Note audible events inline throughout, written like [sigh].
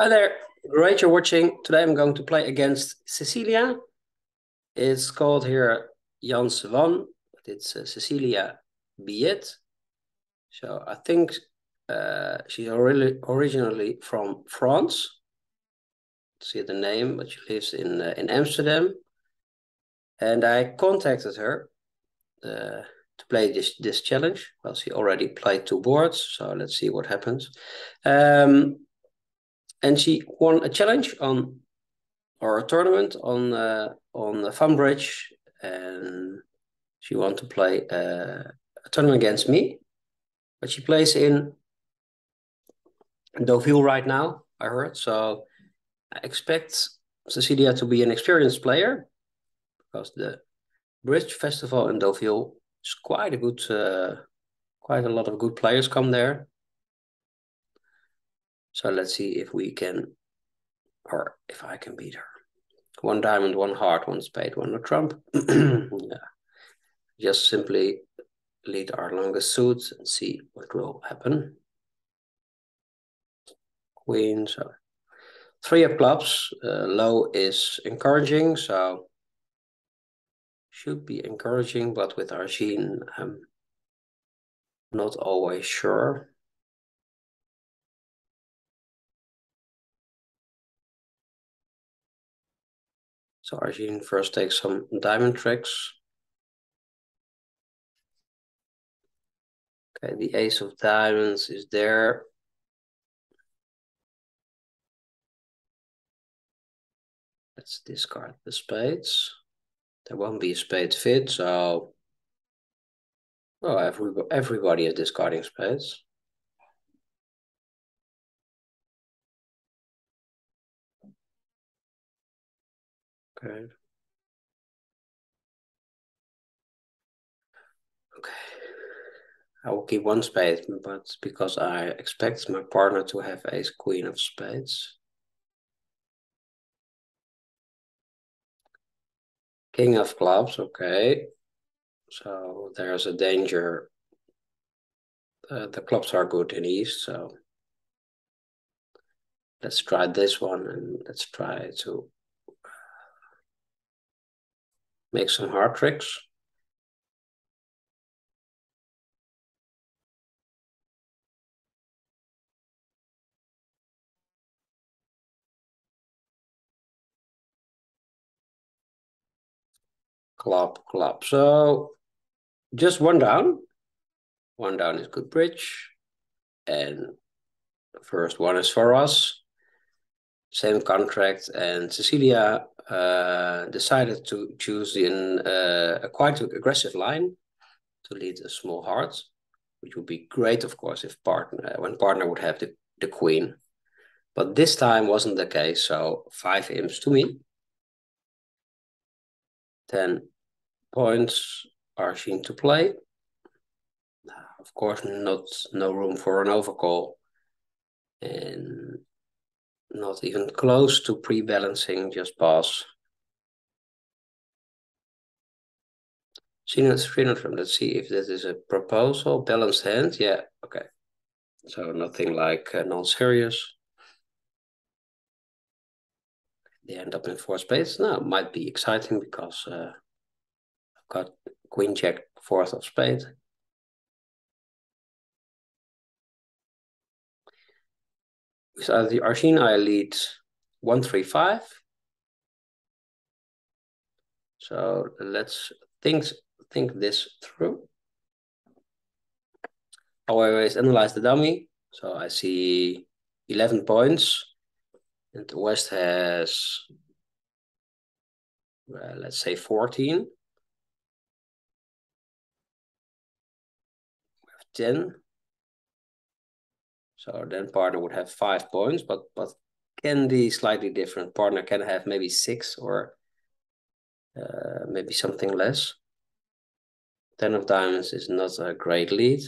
Hi there, great you're watching. Today I'm going to play against Cecilia. It's called here Jans Wan, but it's uh, Cecilia Billiet. So I think uh, she's really originally from France. See the name, but she lives in uh, in Amsterdam. And I contacted her uh, to play this this challenge. Well, she already played two boards, so let's see what happens. Um, and she won a challenge on or a tournament on uh, on the Funbridge, and she wanted to play uh, a tournament against me. But she plays in Deauville right now. I heard so. I expect Cecilia to be an experienced player because the Bridge Festival in Deauville is quite a good, uh, quite a lot of good players come there. So let's see if we can, or if I can beat her. One diamond, one heart, one spade, one a trump. [clears throat] yeah. Just simply lead our longest suits and see what will happen. Queen, so three of clubs. Uh, low is encouraging, so should be encouraging, but with Argine, I'm not always sure. So Argine first takes some diamond tricks. Okay, the ace of diamonds is there. Let's discard the spades. There won't be a spade fit, so... Oh, every, everybody is discarding spades. Okay. Okay. I will keep one spade, but because I expect my partner to have ace queen of spades. King of clubs, okay. So there's a danger. Uh, the clubs are good in east, so let's try this one and let's try to make some heart tricks. Club, club. So just one down. One down is good bridge. And the first one is for us. Same contract. And Cecilia uh, decided to choose in uh, a quite aggressive line to lead a small heart, which would be great, of course, if partner when partner would have the, the queen. But this time wasn't the case, so five imps to me. 10 points are seen to play. Of course, not no room for an overcall. And not even close to pre-balancing, just pass. From let's see if this is a proposal, balanced hand. Yeah, okay. So nothing like uh, non-serious. They end up in four spades. Now, might be exciting because uh, I've got queen jack, fourth of spade. So the Argine I lead 135. So let's think, think this through. I always analyze the dummy. So I see 11 points. And the West has, let's say 14. We have 10. So then partner would have five points, but but can be slightly different. Partner can have maybe six or uh, maybe something less. Ten of diamonds is not a great lead.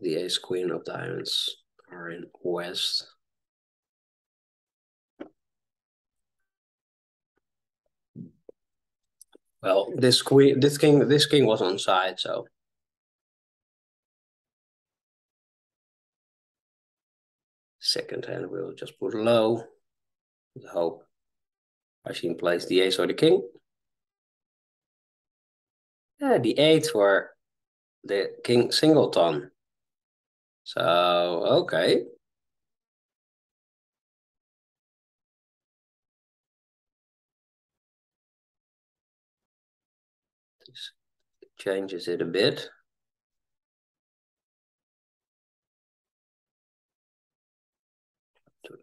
The ace queen of diamonds are in west. Well, this queen, this king, this king was on side, so Second hand, we'll just put low. Hope Argine plays the ace or the king. Yeah, the eight for the king singleton. So, okay. This changes it a bit.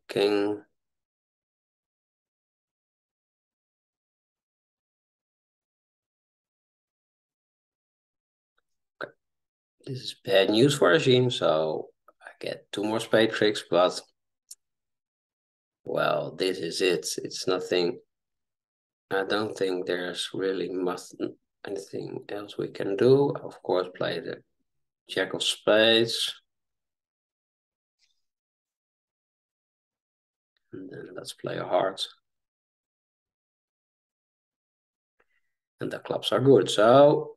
King. This is bad news for Argine, so I get two more spade tricks, but well, this is it. It's nothing. I don't think there's really much anything else we can do. Of course, play the jack of spades. And then let's play a heart. And the clubs are good. So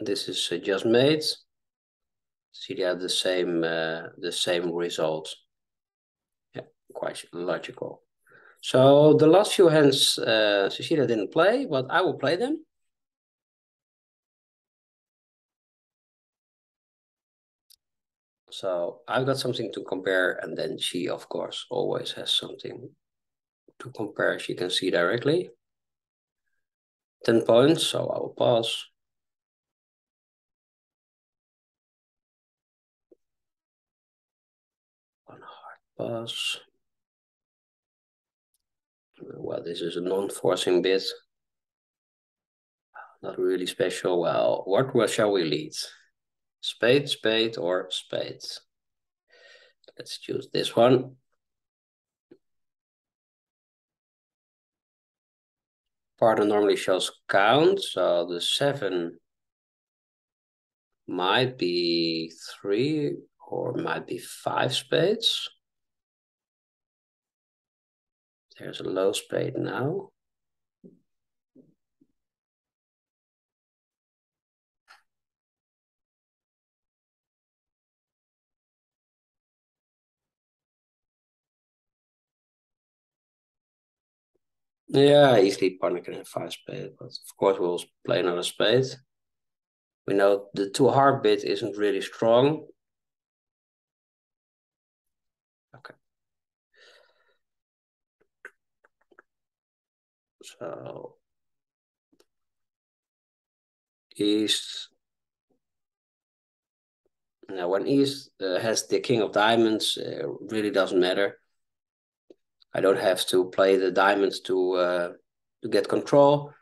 this is uh, just made see they have the same uh, the same result. Yeah, quite logical. So the last few hands, uh, Cecilia didn't play, but I will play them. So I've got something to compare, and then she, of course, always has something to compare. She can see directly. 10 points, so I will pass. One hard pass. Well, this is a non-forcing bit. Not really special. Well, what shall we lead? Spade, spade, or spades? Let's choose this one. Partner normally shows count, so the seven might be three or might be five spades. There's a low spade now. Yeah, easily partner can have five spades, but of course we'll play another spade. We know the two hard bit isn't really strong. Okay. So East. Now, when East uh, has the King of Diamonds, uh, really doesn't matter. I don't have to play the diamonds to uh, to get control.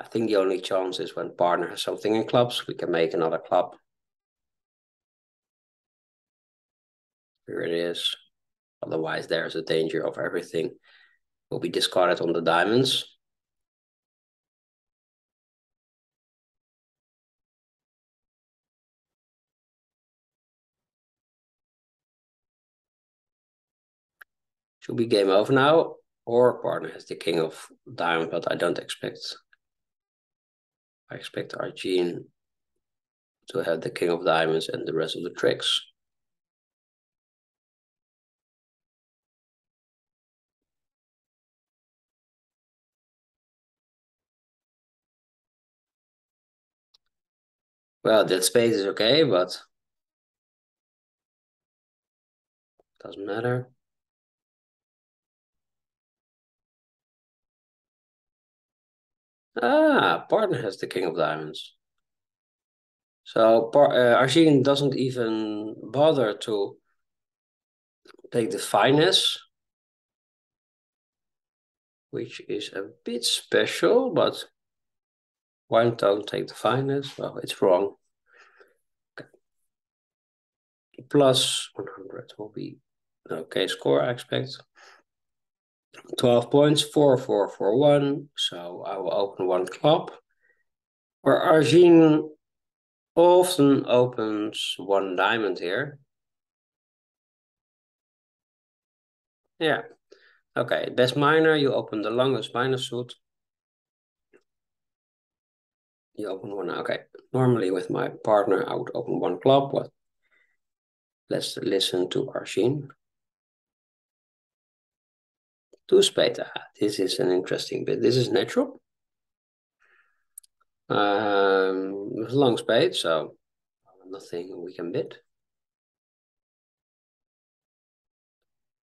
I think the only chance is when partner has something in clubs, we can make another club. Here it is. Otherwise, there's a danger of everything will be discarded on the diamonds. Should be game over now, or partner has the king of diamond, but I don't expect. I expect Argine to have the king of diamonds and the rest of the tricks. Well, that space is okay, but doesn't matter. Ah, partner has the king of diamonds. So uh, doesn't even bother to take the finesse, which is a bit special, but why don't take the finesse? Well, it's wrong. Plus 100 will be okay score, I expect. 12 points, 4, 4, 4, 1. So I will open one club. Where Argine often opens one diamond here. Yeah. Okay, best minor, you open the longest minor suit. You open one, okay. Normally with my partner, I would open one club, but let's listen to Argine. Two spade. Ah, this is an interesting bit. This is natural. Um, long spade, so nothing we can bid.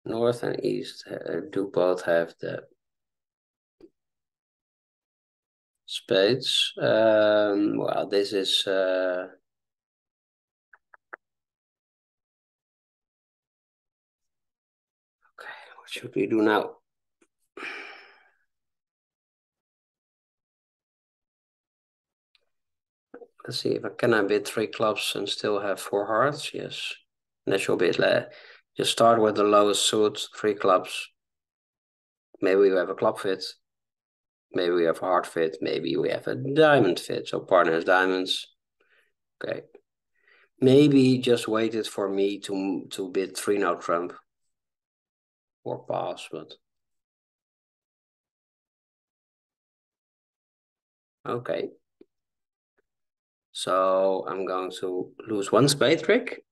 North and east uh, do both have the spades. Um, well, this is uh, okay. What should we do now? Let's see if I can I bid three clubs and still have four hearts. Yes, natural bid. Just start with the lowest suit, three clubs. Maybe we have a club fit. Maybe we have a heart fit. Maybe we have a diamond fit. So partner has diamonds. Okay. Maybe just waited for me to to bid three no trump or pass, but okay. So I'm going to lose one spade trick.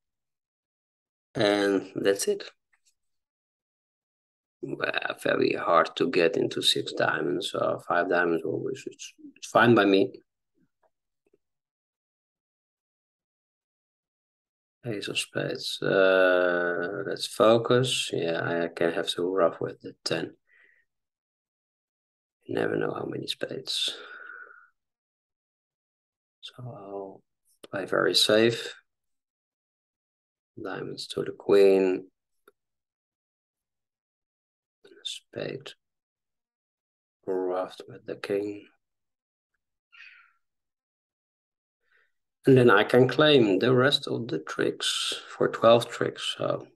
And that's it. Well, very hard to get into six diamonds or five diamonds always. It's, it's fine by me. Ace of spades. Uh, let's focus. Yeah, I can have to ruff with the 10. You never know how many spades. I'll play very safe. Diamonds to the queen. Spade. Ruffed with the king. And then I can claim the rest of the tricks for 12 tricks. So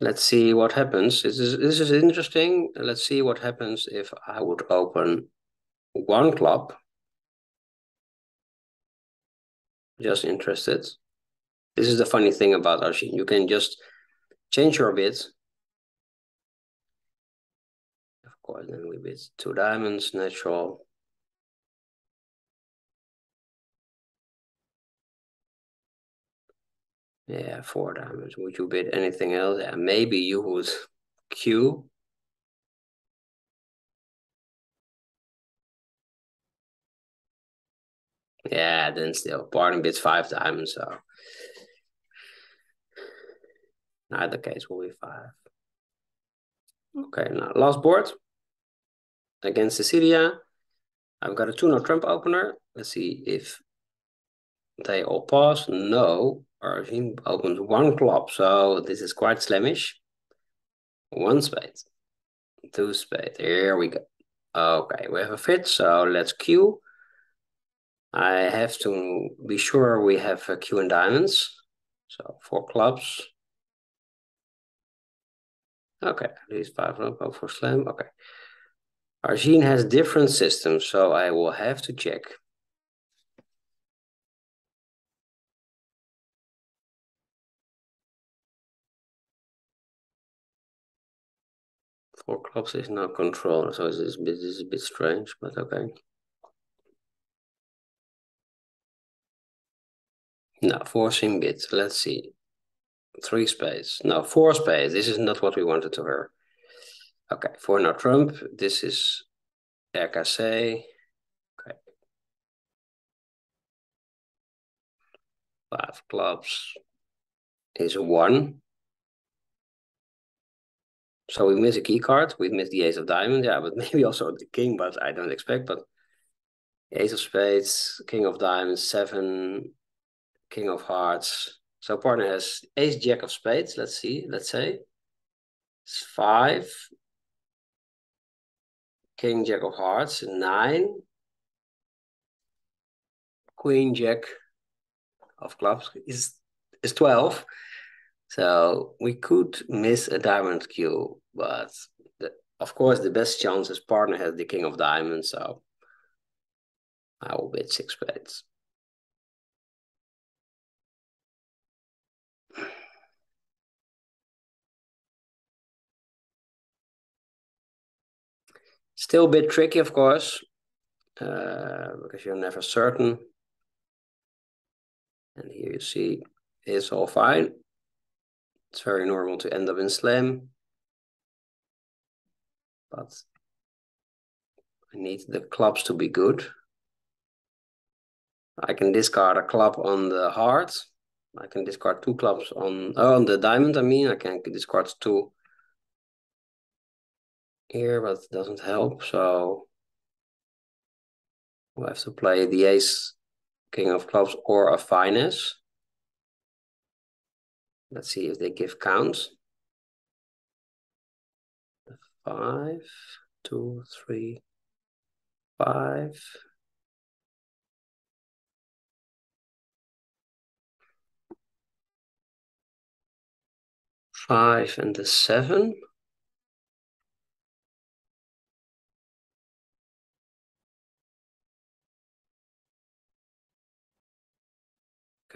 let's see what happens. This is this is interesting. Let's see what happens if I would open one club. Just interested. This is the funny thing about Argine. You can just change your bid. Of course, then we bid two diamonds, natural. Yeah, four diamonds. Would you bid anything else? Yeah, maybe you would [laughs] cue. Yeah, then still, Barton bids five times, so neither case will be five. Okay, now last board against Cecilia. I've got a two no trump opener. Let's see if they all pass. No, Argine opens one club, so this is quite slamish. One spade, two spade. Here we go. Okay, we have a fit, so let's cue. I have to be sure we have a Q and diamonds. So four clubs. Okay, at least five go for slam. Okay. Argine has different systems, so I will have to check. Four clubs is not controlled, so this is, this is a bit strange, but okay. No, forcing bit. Let's see. Three spades. No, four spades. This is not what we wanted to hear. Okay, four no trump. This is RKC. Okay. Five clubs is one. So we miss a key card. We miss the ace of diamonds. Yeah, but [laughs] maybe also the king, but I don't expect. But ace of spades, king of diamonds, seven, king of hearts. So partner has ace, jack of spades. Let's see. Let's say it's five, king, jack of hearts, nine, queen, jack of clubs is is 12. So we could miss a diamond cue, but the, of course the best chance is partner has the king of diamonds, so I will bid six spades. Still a bit tricky, of course, uh, because you're never certain. And here you see it's all fine. It's very normal to end up in slam. But I need the clubs to be good. I can discard a club on the heart. I can discard two clubs on, oh, on the diamond, I mean. I can discard two here, but it doesn't help. So we'll have to play the ace, king of clubs, or a finesse. Let's see if they give counts. Five, two, three, five. Five and the seven.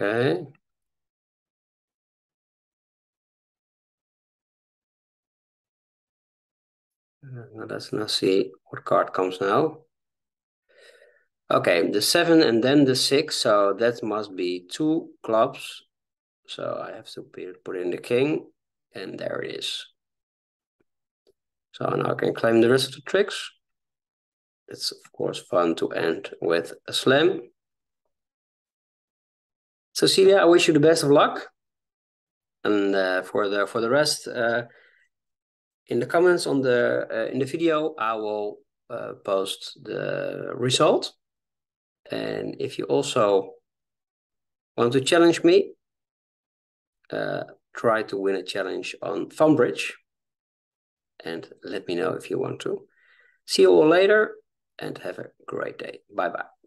Okay. Uh, now let's now see what card comes now. Okay, the seven and then the six, so that must be two clubs. So I have to put in the king, and there it is. So now I can claim the rest of the tricks. It's of course fun to end with a slam. Cecilia, I wish you the best of luck. And uh, for the for the rest, uh, in the comments on the uh, in the video, I will uh, post the result. And if you also want to challenge me, uh, try to win a challenge on FunBridge. And let me know if you want to. See you all later and have a great day. Bye bye.